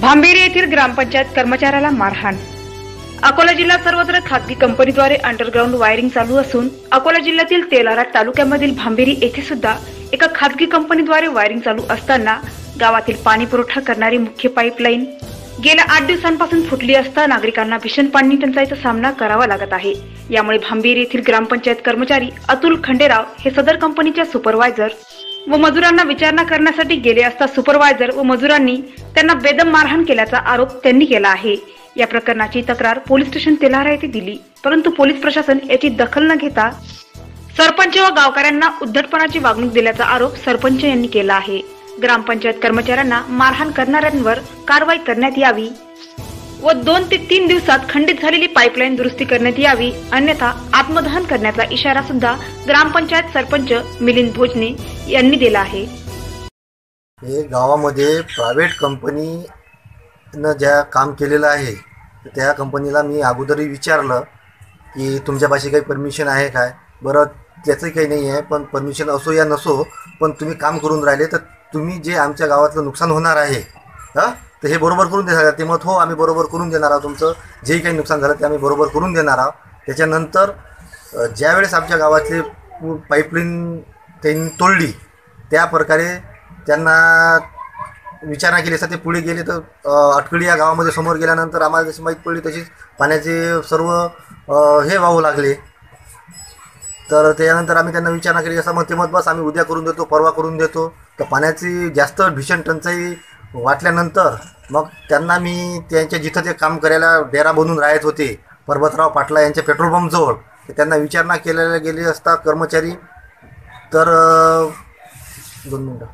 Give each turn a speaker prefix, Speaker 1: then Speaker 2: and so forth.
Speaker 1: भांबेरी येथील ग्रामपंचायत कर्मचाऱ्याला मारहाण. अकोला जिल्ह्यात सर्वत्र खासगी कंपनीद्वारे अंडरग्राऊंड वायरिंग चालू असून अकोला जिल्ह्यातील तेलारा तालुक्यामधील भांबेरी येथे सुद्धा एका खासगी कंपनीद्वारे वायरिंग चालू असताना गावातील पाणी पुरवठा करणारी मुख्य पाईपलाईन गेल्या आठ दिवसांपासून फुटली असता नागरिकांना भीषण पाणी टंचाईचा सामना करावा लागत आहे. यामुळे भांबेरी येथील ग्रामपंचायत कर्मचारी अतुल खंडेराव हे सदर कंपनीच्या सुपरवायझर व मजुरांना विचारणा करण्यासाठी गेले असता सुपरवायझर व मजुरांनी त्यांना बेदम मारहाण केल्याचा आरोप त्यांनी केला आहे. या प्रकरणाची तक्रार पोलीस स्टेशन तेलारा येथे दिली. परंतु पोलीस प्रशासन याची दखल न घेता सरपंच व गावकऱ्यांना उद्धटपणाची वागणूक दिल्याचा आरोप सरपंच यांनी केला आहे. ग्रामपंचायत कर्मचाऱ्यांना मारहाण करणाऱ्यांवर कारवाई करण्यात यावी. व दोन ते तीन दिवसात खंडित झालेली पाईपलाईन दुरुस्ती करण्यात यावी अन्यथा आत्मदहन करण्याचा इशारा सुद्धा ग्रामपंचायत सरपंच मिलिंद भोजने यांनी दिला आहे.
Speaker 2: हे गावामध्ये प्रायव्हेट कंपनीनं ज्या काम केलेलं आहे तर त्या कंपनीला मी अगोदरही विचारलं की तुमच्यापाशी काही परमिशन आहे काय? बरं त्याचं काही नाही आहे पण परमिशन असो या नसो पण तुम्ही काम करून राहिले तर तुम्ही जे आमच्या गावातलं नुकसान होणार आहे हां? तर हे बरोबर करून देणार ते मत हो आम्ही बरोबर करून देणार आहोत तुमचं. जे काही नुकसान झालं ते आम्ही बरोबर करून देणार आहोत. त्याच्यानंतर ज्यावेळेस आमच्या गावातली पाईपलाईन त्यांनी तोडली त्या प्रकारे त्यांना विचारणा केली. असता ते पुढे गेले तर अटकडी अटकळी या गावामध्ये समोर गेल्यानंतर आम्हाला जशी माहीत पडली तशीच पाण्याचे सर्व हे वाहू लागले. तर त्यानंतर आम्ही त्यांना विचारणा केली. असता मग ते मत बस आम्ही उद्या करून देतो परवा करून देतो. तर पाण्याची जास्त भीषण टंचाई वाटल्यानंतर मग त्यांना मी त्यांच्या जिथं ते काम करायला डेरा बनून राहत होते पर्वतराव पाटला यांच्या पेट्रोल पंपजवळ तर त्यांना विचारणा केलेल्या गेली असता कर्मचारी. तर दोन मिनटं.